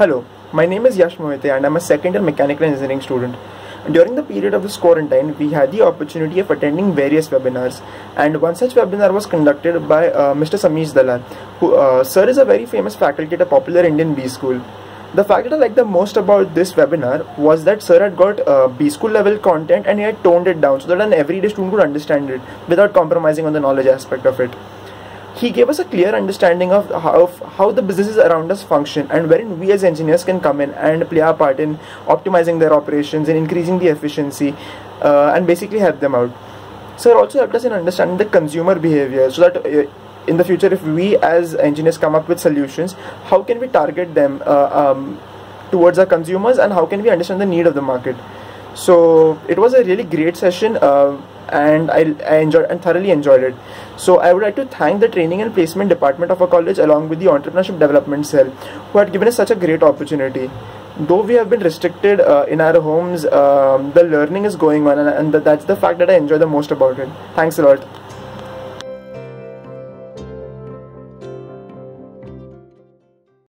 Hello, my name is Yash Mohite and I'm a second year mechanical engineering student. During the period of this quarantine, we had the opportunity of attending various webinars, and one such webinar was conducted by uh, Mr. Samish Dalal, who, uh, sir is a very famous faculty at a popular Indian B school. The fact that I liked the most about this webinar was that sir had got uh, B school level content and he had toned it down so that an everyday student could understand it without compromising on the knowledge aspect of it he gave us a clear understanding of how, of how the businesses around us function and wherein we as engineers can come in and play our part in optimizing their operations and increasing the efficiency uh, and basically help them out. Sir also helped us in understanding the consumer behavior so that uh, in the future if we as engineers come up with solutions, how can we target them uh, um, towards our consumers and how can we understand the need of the market. So it was a really great session uh, and I, I enjoyed and thoroughly enjoyed it. So I would like to thank the training and placement department of our college along with the entrepreneurship development cell who had given us such a great opportunity. Though we have been restricted uh, in our homes, um, the learning is going on and, and that's the fact that I enjoy the most about it. Thanks a lot.